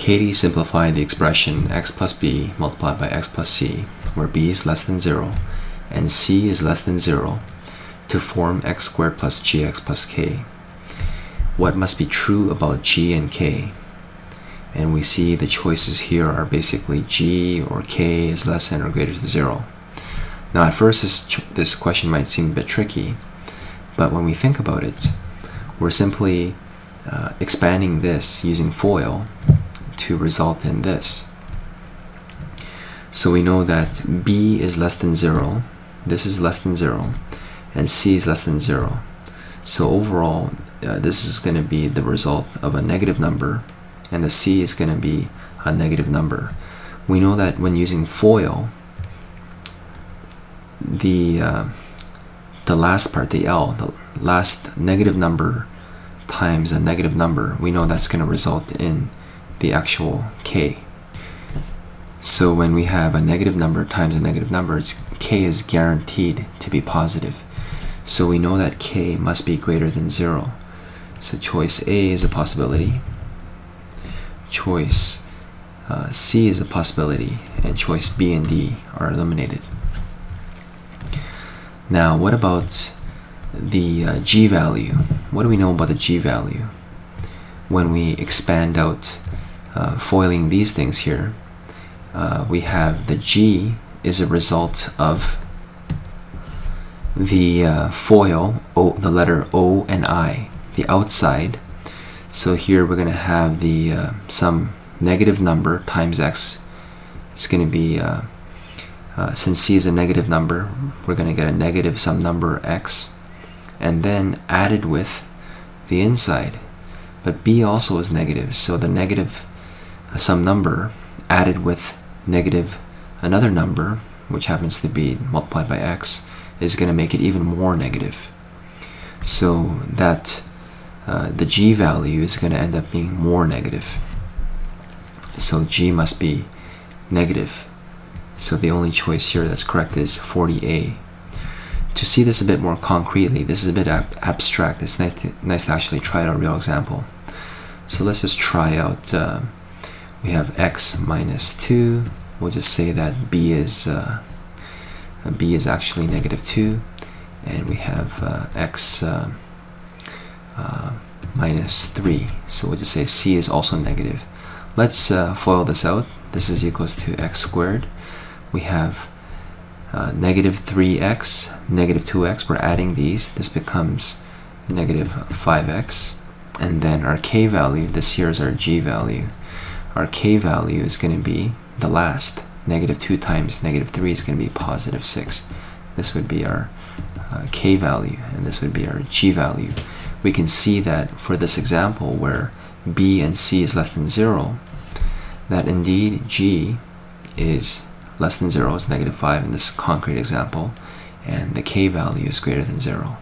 Katie simplified the expression x plus b multiplied by x plus c, where b is less than 0 and c is less than 0, to form x squared plus gx plus k. What must be true about g and k? And we see the choices here are basically g or k is less than or greater than 0. Now at first this, this question might seem a bit tricky, but when we think about it, we're simply uh, expanding this using FOIL to result in this. So we know that b is less than 0, this is less than 0, and c is less than 0. So overall, uh, this is going to be the result of a negative number, and the c is going to be a negative number. We know that when using FOIL, the uh, the last part, the L, the last negative number times a negative number, we know that's going to result in the actual k. So when we have a negative number times a negative number, it's, k is guaranteed to be positive. So we know that k must be greater than 0. So choice A is a possibility. Choice uh, C is a possibility. And choice B and D are eliminated. Now what about the uh, g value? What do we know about the g value? When we expand out uh, foiling these things here, uh, we have the G is a result of the uh, FOIL, o, the letter O and I, the outside. So here we're going to have the uh, some negative number times x. It's going to be, uh, uh, since c is a negative number, we're going to get a negative some number x, and then added with the inside. But b also is negative, so the negative some number added with negative another number, which happens to be multiplied by x, is going to make it even more negative. So that uh, the g value is going to end up being more negative. So g must be negative. So the only choice here that's correct is 40a. To see this a bit more concretely, this is a bit ab abstract. It's nice to, nice to actually try out a real example. So let's just try out uh, we have x minus 2 we'll just say that b is uh, b is actually negative 2 and we have uh, x uh, uh minus 3 so we'll just say c is also negative. Let's uh, FOIL this out. This is equals to x squared. We have uh, negative 3x negative 2x we're adding these. This becomes negative 5x and then our k value this here is our g value our k value is going to be the last. Negative 2 times negative 3 is going to be positive 6. This would be our uh, k value, and this would be our g value. We can see that for this example where b and c is less than 0, that indeed g is less than 0, is negative 5 in this concrete example, and the k value is greater than 0.